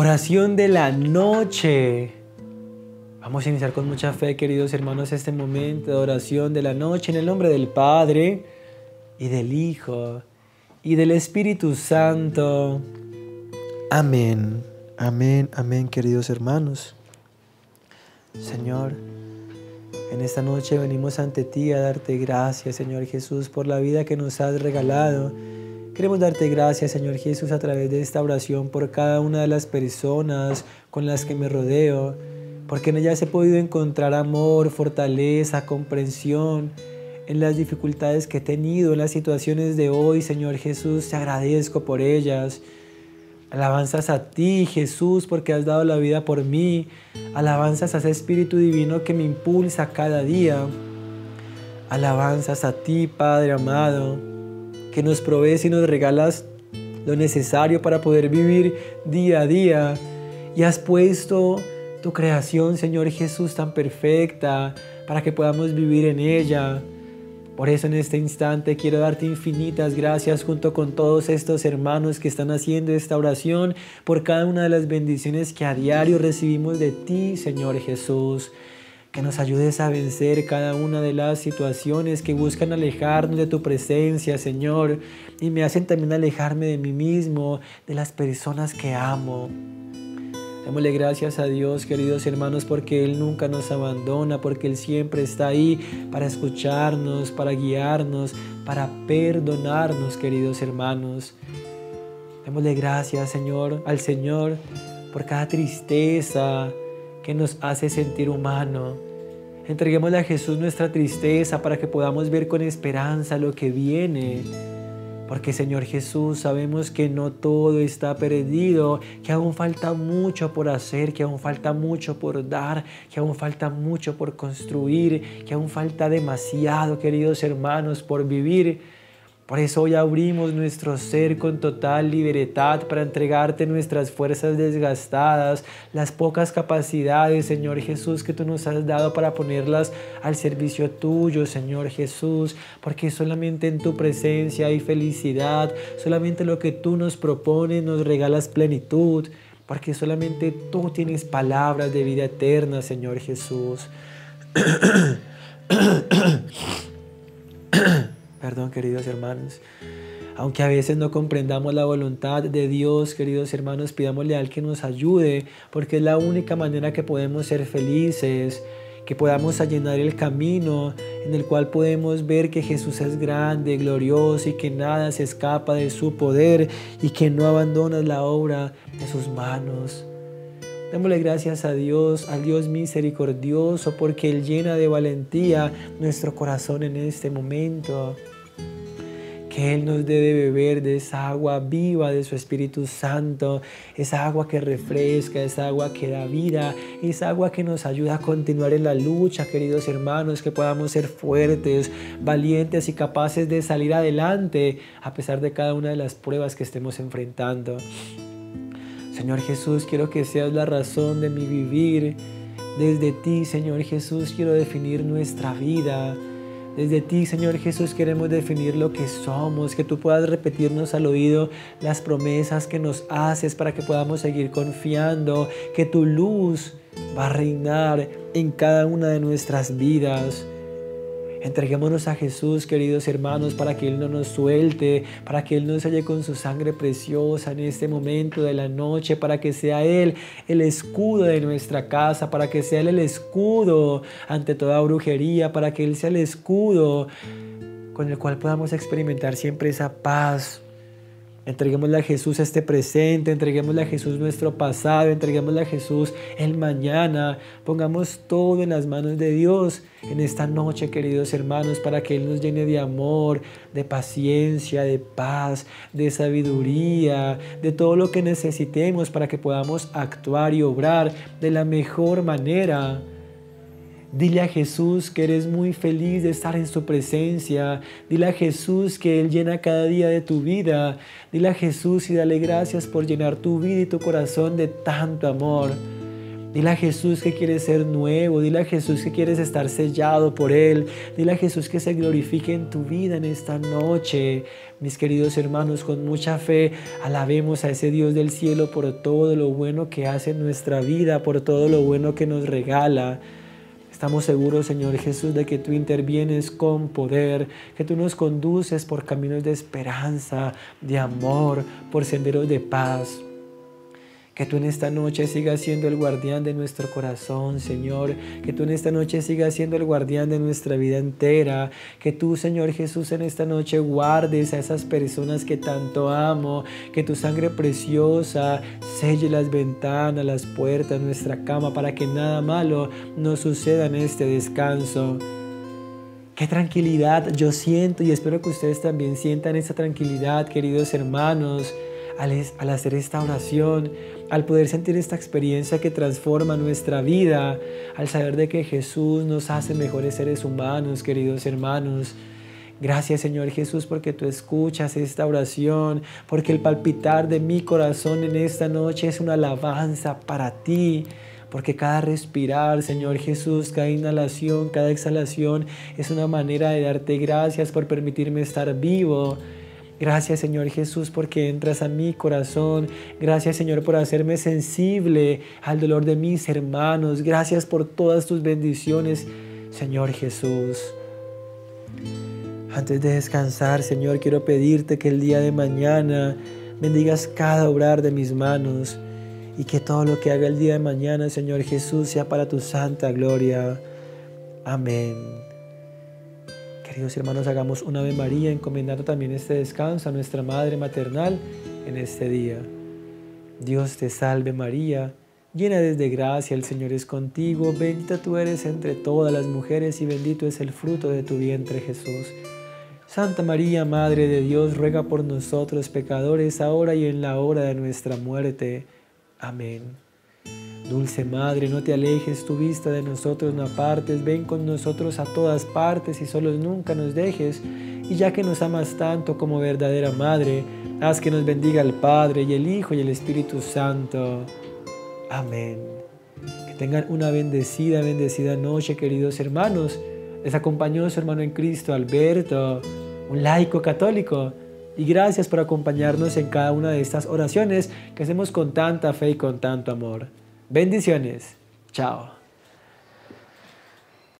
Oración de la noche. Vamos a iniciar con mucha fe, queridos hermanos, este momento de oración de la noche en el nombre del Padre y del Hijo y del Espíritu Santo. Amén, amén, amén, queridos hermanos. Señor, en esta noche venimos ante ti a darte gracias, Señor Jesús, por la vida que nos has regalado Queremos darte gracias, Señor Jesús, a través de esta oración por cada una de las personas con las que me rodeo, porque en ellas he podido encontrar amor, fortaleza, comprensión en las dificultades que he tenido, en las situaciones de hoy, Señor Jesús, te agradezco por ellas. Alabanzas a ti, Jesús, porque has dado la vida por mí. Alabanzas a ese Espíritu Divino que me impulsa cada día. Alabanzas a ti, Padre amado que nos provees y nos regalas lo necesario para poder vivir día a día. Y has puesto tu creación, Señor Jesús, tan perfecta para que podamos vivir en ella. Por eso en este instante quiero darte infinitas gracias junto con todos estos hermanos que están haciendo esta oración por cada una de las bendiciones que a diario recibimos de ti, Señor Jesús que nos ayudes a vencer cada una de las situaciones que buscan alejarnos de tu presencia, Señor, y me hacen también alejarme de mí mismo, de las personas que amo. Démosle gracias a Dios, queridos hermanos, porque Él nunca nos abandona, porque Él siempre está ahí para escucharnos, para guiarnos, para perdonarnos, queridos hermanos. Démosle gracias, Señor, al Señor por cada tristeza que nos hace sentir humano, Entreguémosle a Jesús nuestra tristeza para que podamos ver con esperanza lo que viene. Porque Señor Jesús, sabemos que no todo está perdido, que aún falta mucho por hacer, que aún falta mucho por dar, que aún falta mucho por construir, que aún falta demasiado, queridos hermanos, por vivir. Por eso hoy abrimos nuestro ser con total libertad para entregarte nuestras fuerzas desgastadas, las pocas capacidades, Señor Jesús, que tú nos has dado para ponerlas al servicio tuyo, Señor Jesús, porque solamente en tu presencia hay felicidad, solamente lo que tú nos propones nos regalas plenitud, porque solamente tú tienes palabras de vida eterna, Señor Jesús. Queridos hermanos. Aunque a veces no comprendamos la voluntad de Dios, queridos hermanos, pidámosle al que nos ayude, porque es la única manera que podemos ser felices, que podamos allanar el camino en el cual podemos ver que Jesús es grande, glorioso y que nada se escapa de su poder y que no abandona la obra de sus manos. Démosle gracias a Dios, al Dios misericordioso, porque Él llena de valentía nuestro corazón en este momento. Que Él nos debe beber de esa agua viva de su Espíritu Santo, esa agua que refresca, esa agua que da vida, esa agua que nos ayuda a continuar en la lucha, queridos hermanos, que podamos ser fuertes, valientes y capaces de salir adelante a pesar de cada una de las pruebas que estemos enfrentando. Señor Jesús, quiero que seas la razón de mi vivir. Desde ti, Señor Jesús, quiero definir nuestra vida. Desde ti, Señor Jesús, queremos definir lo que somos, que tú puedas repetirnos al oído las promesas que nos haces para que podamos seguir confiando que tu luz va a reinar en cada una de nuestras vidas. Entreguémonos a Jesús, queridos hermanos, para que Él no nos suelte, para que Él nos selle con su sangre preciosa en este momento de la noche, para que sea Él el escudo de nuestra casa, para que sea Él el escudo ante toda brujería, para que Él sea el escudo con el cual podamos experimentar siempre esa paz, Entreguémosle a Jesús este presente, entreguémosle a Jesús nuestro pasado, entreguémosle a Jesús el mañana. Pongamos todo en las manos de Dios en esta noche, queridos hermanos, para que Él nos llene de amor, de paciencia, de paz, de sabiduría, de todo lo que necesitemos para que podamos actuar y obrar de la mejor manera. Dile a Jesús que eres muy feliz de estar en su presencia. Dile a Jesús que Él llena cada día de tu vida. Dile a Jesús y dale gracias por llenar tu vida y tu corazón de tanto amor. Dile a Jesús que quieres ser nuevo. Dile a Jesús que quieres estar sellado por Él. Dile a Jesús que se glorifique en tu vida en esta noche. Mis queridos hermanos, con mucha fe, alabemos a ese Dios del cielo por todo lo bueno que hace en nuestra vida, por todo lo bueno que nos regala. Estamos seguros, Señor Jesús, de que tú intervienes con poder, que tú nos conduces por caminos de esperanza, de amor, por senderos de paz. Que tú en esta noche sigas siendo el guardián de nuestro corazón, Señor. Que tú en esta noche sigas siendo el guardián de nuestra vida entera. Que tú, Señor Jesús, en esta noche guardes a esas personas que tanto amo. Que tu sangre preciosa selle las ventanas, las puertas, nuestra cama, para que nada malo nos suceda en este descanso. Qué tranquilidad yo siento y espero que ustedes también sientan esa tranquilidad, queridos hermanos, al, hacer esta oración al poder sentir esta experiencia que transforma nuestra vida, al saber de que Jesús nos hace mejores seres humanos, queridos hermanos. Gracias Señor Jesús porque tú escuchas esta oración, porque el palpitar de mi corazón en esta noche es una alabanza para ti, porque cada respirar, Señor Jesús, cada inhalación, cada exhalación es una manera de darte gracias por permitirme estar vivo Gracias Señor Jesús porque entras a mi corazón. Gracias Señor por hacerme sensible al dolor de mis hermanos. Gracias por todas tus bendiciones, Señor Jesús. Antes de descansar, Señor, quiero pedirte que el día de mañana bendigas cada obrar de mis manos y que todo lo que haga el día de mañana, Señor Jesús, sea para tu santa gloria. Amén. Queridos hermanos, hagamos una Ave María encomendando también este descanso a nuestra Madre Maternal en este día. Dios te salve María, llena de gracia, el Señor es contigo, bendita tú eres entre todas las mujeres y bendito es el fruto de tu vientre Jesús. Santa María, Madre de Dios, ruega por nosotros pecadores, ahora y en la hora de nuestra muerte. Amén. Dulce Madre, no te alejes tu vista de nosotros, no apartes, ven con nosotros a todas partes y solos nunca nos dejes. Y ya que nos amas tanto como verdadera Madre, haz que nos bendiga el Padre y el Hijo y el Espíritu Santo. Amén. Que tengan una bendecida, bendecida noche, queridos hermanos. Les acompañó su hermano en Cristo, Alberto, un laico católico. Y gracias por acompañarnos en cada una de estas oraciones que hacemos con tanta fe y con tanto amor. Bendiciones. Chao.